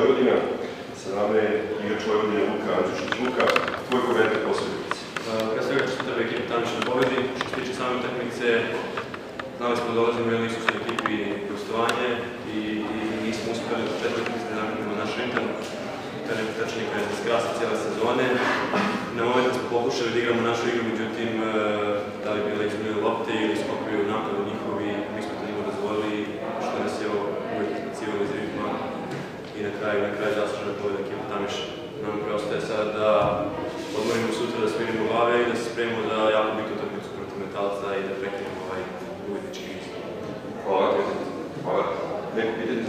Vojvodina. Sa nama je igrač Vojvodine Luka Andrišić. Luka, tvoj komentar utakmice. Pre svega što treba ekipa Tamiša da pobedi. Što se tiče same utakmice, znali smo da dolazimo u jednu iskusnu ekipi gostovanje i, i nismo uspeli da četiri utakmice da napravimo naš ritam. To je tačnije koja je skrasa cijele sezone. Na moment smo pokušali da igramo našu igru, međutim, e, da li bile izgledali lopte ili skokovi u napadu njihovi, mi smo to njima dozvolili, što nas je uvijek izbacivalo iz ritma i na kraju, na kraju zaslužena pobeda ekipa Tamiša. Nam preostaje sad da odmorimo sutra da smirimo glave i da se spremimo za jako bitnu utakmicu protiv metalca i da prekrijemo ovaj gubitnički niz. Hvala. Hvala. Neko pitanje?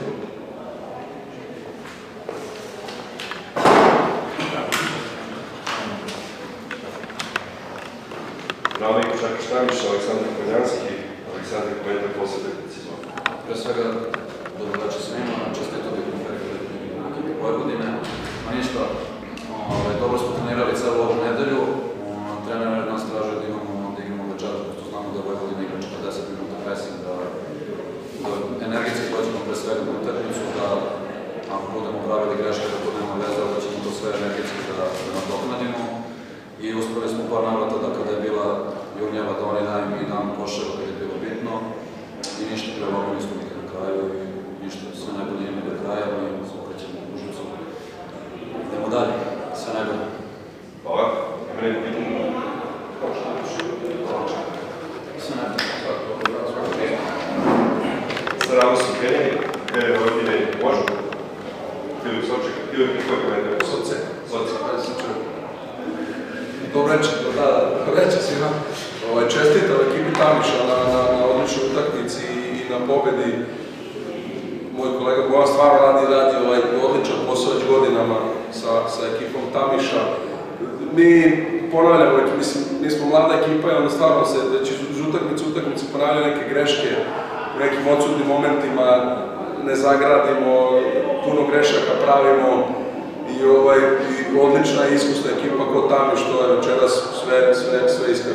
Nama je Košarkaš Tamiša, Aleksandar Konjanski, Aleksandar posle utakmice. Izvolite. Pre svega, dobrodošli svima, čestito da ekipi Vojvodine. Ma ništa, ovaj, dobro smo trenirali celu ovu nedelju. Um, Trener nas tražio da imamo da igramo večeras, pošto znamo da Vojvodina igra 40 minuta pressing, da, da energetski dođemo pre svega na utakmicu, da ako budemo pravili greške, da nema veze, da ćemo to sve energetski da, da nadoknadimo. I uspeli smo par navrata da kada je bila Jurnjeva da oni daju mi dam koševa kada je bilo bitno. I ništa prelomili smo ih na kraju i ništa, sve najbolje ime do kraja, mi se okrećemo u Užicu. Idemo dalje, sve najbolje. Hvala. Nama su krenjeni, krene Vojvodine, može? Filip Soček, Filip, komentar posle Soce. Soce. Ajde sam čuo. Dobro večer, da, da, dobro večer svima. Ovaj, čestitam ekipi Tamiša na, na, na odličnoj utakmici i na pobedi. Moj kolega Bojan stvarno radi, radi ovaj odličan posao već godinama sa, sa ekipom Tamiša. Mi ponavljamo, mislim, mi smo mlada ekipa i onda stvarno se već iz utakmice u utakmice ponavljaju neke greške u nekim odsudnim momentima, ne zagradimo, puno grešaka pravimo i ovaj i odlična iskusna ekipa kod tamo što je večeras sve, sve, sve.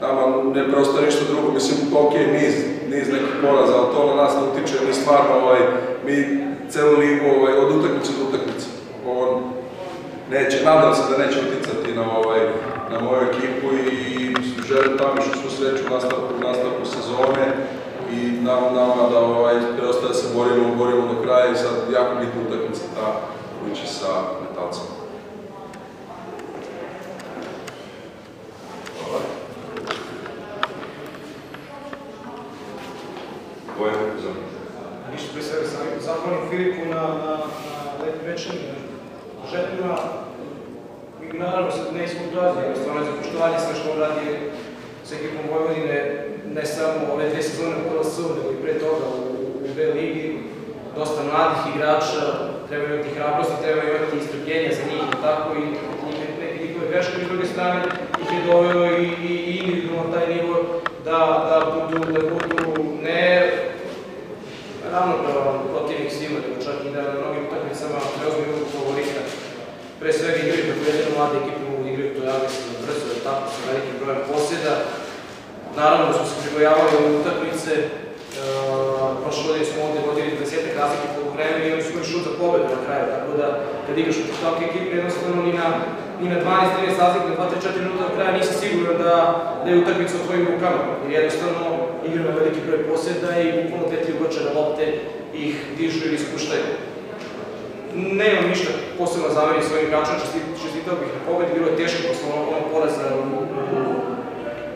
Nama ne preostaje ništa drugo, mislim, ok, niz, niz nekih poraza, ali to na nas ne utiče, mi stvarno, ovaj, mi celu ligu ovaj, od utakmice do utakmice. On neće, nadam se da neće uticati na, ovaj, na moju ekipu i želim tamo što svu sreću u nastavku, nastavku sezone i nama, nama da ovaj, preostaje se borimo, borimo do kraja i sad jako bitna utakmica ta ući sa metalcem. Hvala. Bojan, Ništa pre svega zahvalim Filipu na, na, na željima i naravno sad ne ispod razlije, jednostavno za poštovanje sve što on radi sa ekipom Vojvodine, ne samo ove dve sezone u KLS-u, nego i pre toga u, B ligi, dosta mladih igrača, treba imati hrabrosti, treba imati istrpljenja za njih i tako? I njihove greške, s druge strane ih je doveo i, i, i individualno taj nivo da budu ne ravnopravan protivnik svima, nego čak i da na mnogim utakmicama preozme ulogu favorita. Pre svega igraju kako jedino mlade ekipe mogu igraju, to da brzo, tako, sa velikim brojem posjeda. Naravno smo se pribojavali u utakmice, Uh, prošle godine smo ovde vodili 20 razlike po vreme i oni su imali šut za pobedu na kraju, tako da kad igraš u takve ekipe, jednostavno ni na, ni na 12-13 razlike, na 2-4 minuta do kraja nisi siguran da, da je utakmica u tvojim rukama, jer jednostavno igraju na veliki broj posjeda i bukvalno te tri ubačene lopte ih dižu ili spuštaju. Nemam ništa posebno zameri svojim igračima, čestitao bih na pobedi, bilo je teško posle onog poraza u, u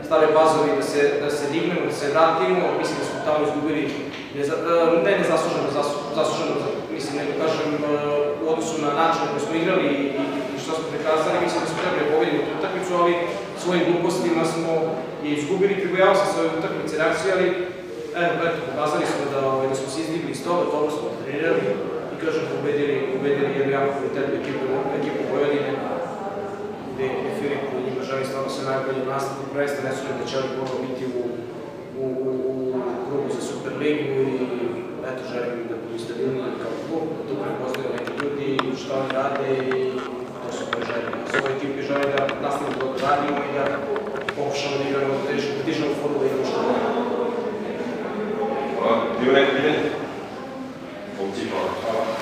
stare bazovi da se, da se dignemo, da se vratimo, mislim da smo tamo izgubili, ne nezasluženo, zasu- zasluženo, mislim, nego kažem, u odnosu na način na koji smo igrali i, što smo prikazali, mislim da smo trebali da pobedimo tu utakmicu, ali svojim glupostima smo i izgubili, pribojavao sam svoje utakmice reakcije, ali evo, pokazali smo da, ovaj, da smo se izdigli iz toga, dobro smo trenirali i kažem, pobedili, pobedili jednu jako kvalitetnu ekipu, ekipu Vojvodine, gde je Filip i njima želi stvarno sve najbolje u nastavku prvenstva, ne sumnjam da će oni biti u, u, u, u krugu za Superligu i eto, želim im da budu stabilni kao klub, da tu prepoznaju neki ljudi, šta oni rade i to su moje želje. A svoj ekipi želim da nastavimo da radimo i da pokušamo da igramo, da dižemo- i igramo što. Hvala. ちの